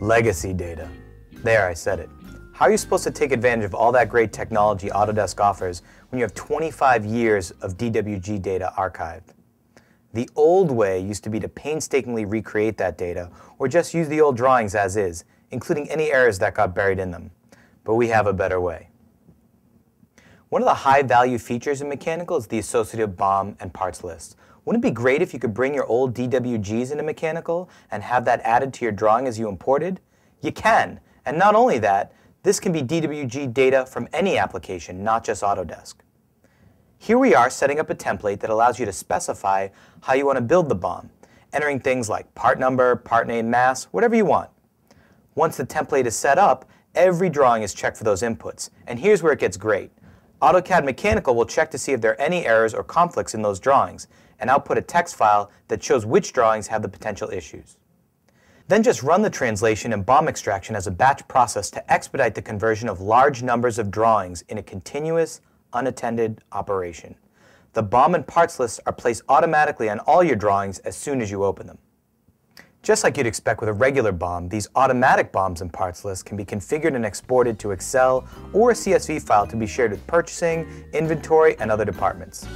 Legacy data. There, I said it. How are you supposed to take advantage of all that great technology Autodesk offers when you have 25 years of DWG data archived? The old way used to be to painstakingly recreate that data or just use the old drawings as is, including any errors that got buried in them. But we have a better way. One of the high value features in Mechanical is the associative BOM and parts list. Wouldn't it be great if you could bring your old DWGs into Mechanical and have that added to your drawing as you imported? You can, and not only that, this can be DWG data from any application, not just Autodesk. Here we are setting up a template that allows you to specify how you want to build the BOM, entering things like part number, part name, mass, whatever you want. Once the template is set up, every drawing is checked for those inputs. And here's where it gets great. AutoCAD Mechanical will check to see if there are any errors or conflicts in those drawings, and output a text file that shows which drawings have the potential issues. Then just run the translation and BOM extraction as a batch process to expedite the conversion of large numbers of drawings in a continuous, unattended operation. The BOM and parts lists are placed automatically on all your drawings as soon as you open them. Just like you'd expect with a regular BOM, these automatic BOMs and parts lists can be configured and exported to Excel or a CSV file to be shared with purchasing, inventory, and other departments.